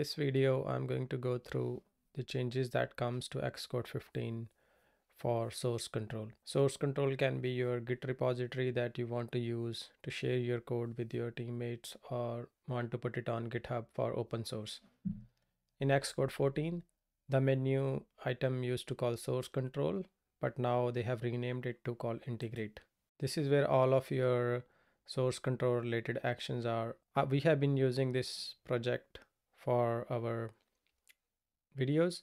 this video, I'm going to go through the changes that comes to Xcode 15 for source control. Source control can be your Git repository that you want to use to share your code with your teammates or want to put it on GitHub for open source. In Xcode 14, the menu item used to call source control, but now they have renamed it to call integrate. This is where all of your source control related actions are. Uh, we have been using this project for our videos,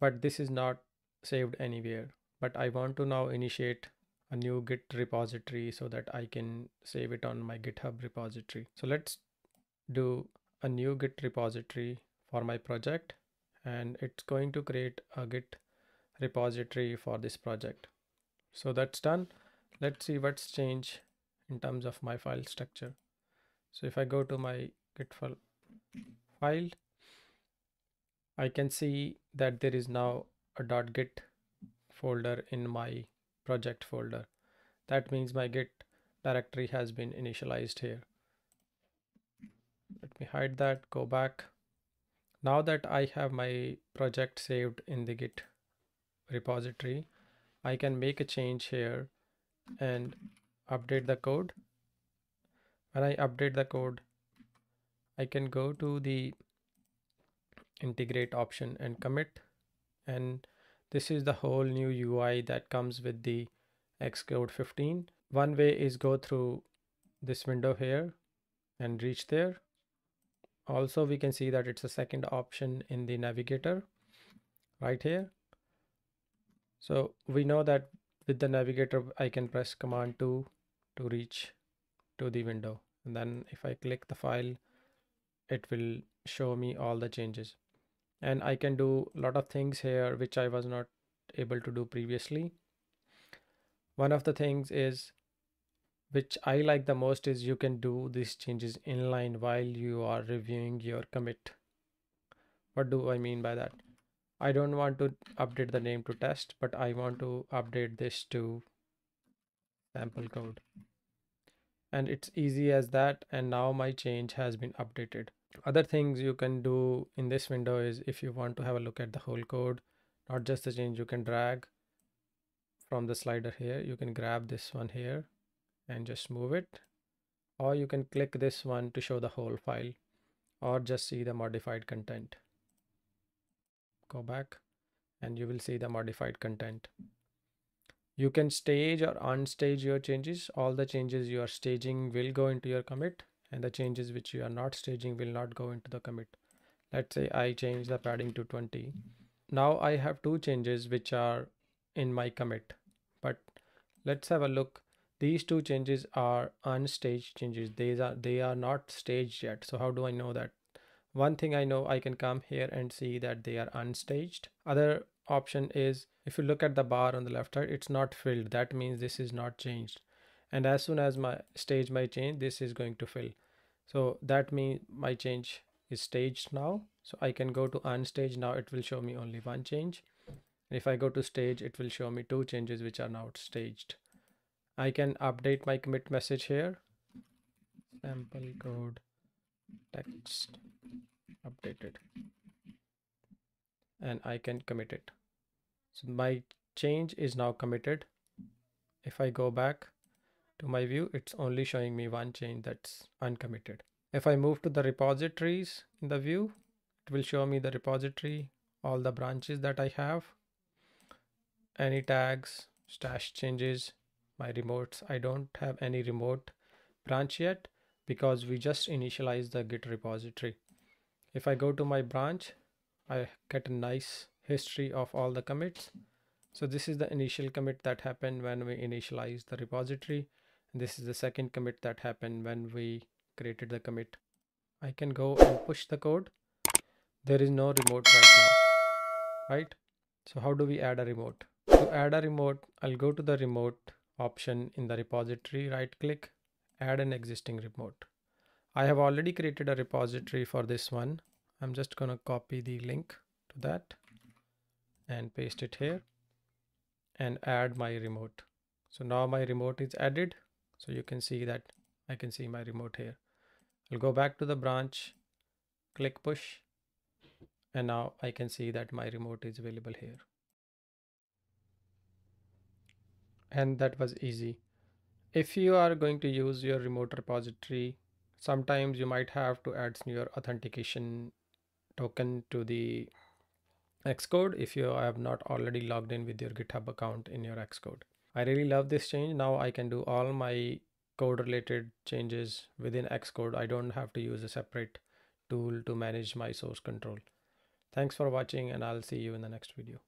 but this is not saved anywhere. But I want to now initiate a new Git repository so that I can save it on my GitHub repository. So let's do a new Git repository for my project and it's going to create a Git repository for this project. So that's done. Let's see what's changed in terms of my file structure. So if I go to my git file, file I can see that there is now a .git folder in my project folder. That means my git directory has been initialized here. Let me hide that, go back. Now that I have my project saved in the git repository, I can make a change here and update the code. When I update the code, I can go to the integrate option and commit. And this is the whole new UI that comes with the Xcode 15. One way is go through this window here and reach there. Also, we can see that it's a second option in the navigator right here. So we know that with the navigator I can press command 2 to reach to the window and then if I click the file it will show me all the changes. And I can do a lot of things here which I was not able to do previously. One of the things is which I like the most is you can do these changes inline while you are reviewing your commit. What do I mean by that? I don't want to update the name to test, but I want to update this to sample code. And it's easy as that. And now my change has been updated. Other things you can do in this window is if you want to have a look at the whole code, not just the change, you can drag from the slider here. You can grab this one here and just move it. Or you can click this one to show the whole file or just see the modified content go back and you will see the modified content you can stage or unstage your changes. All the changes you are staging will go into your commit and the changes which you are not staging will not go into the commit. Let's say i change the padding to 20 now i have two changes which are in my commit. But let's have a look. These two changes are unstaged changes. These are they are not staged yet. So how do i know that? One thing I know I can come here and see that they are unstaged. Other option is if you look at the bar on the left side, it's not filled. That means this is not changed. And as soon as my stage my change, this is going to fill. So that means my change is staged now. So I can go to unstage now. It will show me only one change. If I go to stage, it will show me two changes which are now staged. I can update my commit message here. Sample code text updated and I can commit it. So my change is now committed. If I go back to my view, it's only showing me one change that's uncommitted. If I move to the repositories in the view, it will show me the repository, all the branches that I have, any tags, stash changes, my remotes. I don't have any remote branch yet because we just initialized the git repository. If I go to my branch, I get a nice history of all the commits. So this is the initial commit that happened when we initialized the repository. And this is the second commit that happened when we created the commit. I can go and push the code. There is no remote right now, right? So how do we add a remote? To add a remote, I'll go to the remote option in the repository, right click add an existing remote. I have already created a repository for this one. I'm just going to copy the link to that and paste it here and add my remote. So now my remote is added. So you can see that I can see my remote here. I'll go back to the branch, click push and now I can see that my remote is available here. And that was easy. If you are going to use your remote repository, sometimes you might have to add your authentication token to the Xcode if you have not already logged in with your GitHub account in your Xcode. I really love this change. Now I can do all my code related changes within Xcode. I don't have to use a separate tool to manage my source control. Thanks for watching and I'll see you in the next video.